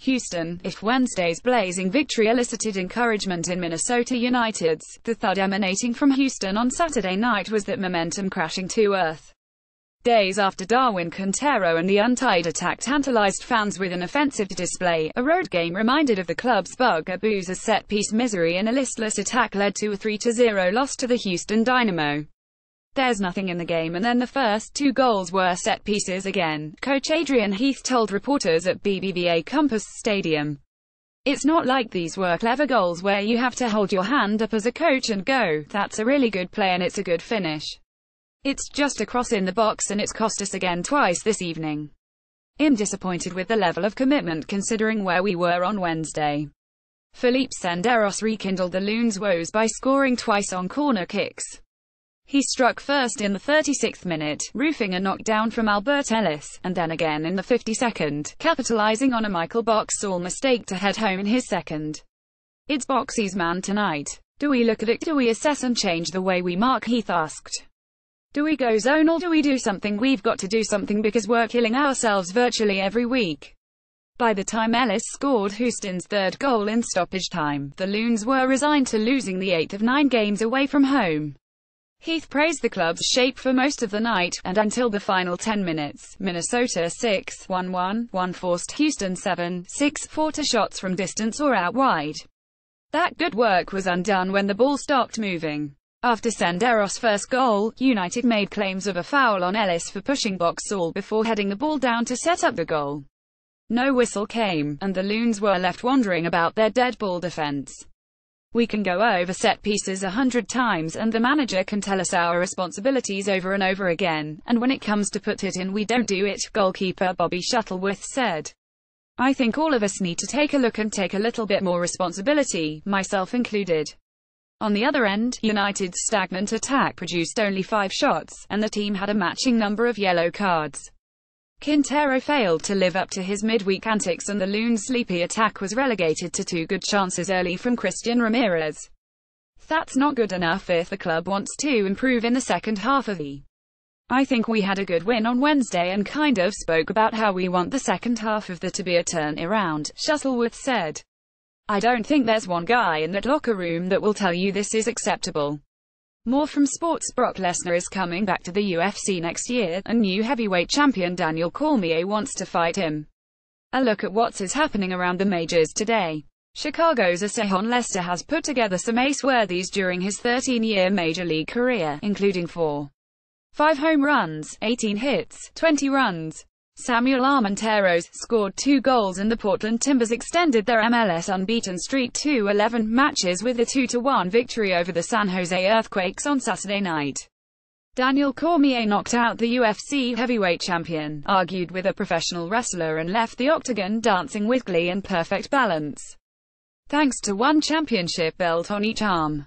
Houston. If Wednesday's blazing victory elicited encouragement in Minnesota United's, the thud emanating from Houston on Saturday night was that momentum crashing to earth. Days after Darwin Quintero and the untied attack tantalized fans with an offensive display, a road game reminded of the club's bugaboos as set-piece misery and a listless attack led to a 3-0 loss to the Houston Dynamo. There's nothing in the game and then the first two goals were set pieces again, coach Adrian Heath told reporters at BBVA Compass Stadium. It's not like these were clever goals where you have to hold your hand up as a coach and go, that's a really good play and it's a good finish. It's just a cross in the box and it's cost us again twice this evening. I'm disappointed with the level of commitment considering where we were on Wednesday. Philippe Senderos rekindled the Loons' woes by scoring twice on corner kicks. He struck first in the 36th minute, roofing a knockdown from Alberth Elis, and then again in the 52nd, capitalizing on a Michael Boxall mistake to head home in his second. It's Boxy's man tonight. Do we look at it? Do we assess and change the way we mark? Heath asked. Do we go zonal? Do we do something? We've got to do something because we're killing ourselves virtually every week. By the time Elis scored Houston's third goal in stoppage time, the Loons were resigned to losing the eighth of nine games away from home. Heath praised the club's shape for most of the night, and until the final 10 minutes, Minnesota 6-1-1, 1 forced Houston 7-6, 4 to shots from distance or out wide. That good work was undone when the ball stopped moving. After Senderos' first goal, United made claims of a foul on Elis for pushing Boxall before heading the ball down to set up the goal. No whistle came, and the Loons were left wondering about their dead ball defense. We can go over set pieces a hundred times and the manager can tell us our responsibilities over and over again, and when it comes to put it in we don't do it, goalkeeper Bobby Shuttleworth said. I think all of us need to take a look and take a little bit more responsibility, myself included. On the other end, United's stagnant attack produced only five shots, and the team had a matching number of yellow cards. Quintero failed to live up to his midweek antics and the Loon's sleepy attack was relegated to two good chances early from Christian Ramirez. That's not good enough if the club wants to improve in the second half of the I think we had a good win on Wednesday and kind of spoke about how we want the second half of the to be a turn around, Shuttleworth said. I don't think there's one guy in that locker room that will tell you this is acceptable. More from sports Brock Lesnar is coming back to the UFC next year, and new heavyweight champion Daniel Cormier wants to fight him. A look at what is happening around the majors today. Chicago's ace Jon Lester has put together some ace-worthies during his 13-year Major League career, including four. Five home runs, 18 hits, 20 runs, Samuel Armenteros scored two goals and the Portland Timbers extended their MLS unbeaten streak to 11 matches with a 2-1 victory over the San Jose Earthquakes on Saturday night. Daniel Cormier knocked out the UFC heavyweight champion, argued with a professional wrestler and left the octagon dancing with glee and perfect balance. Thanks to one championship belt on each arm.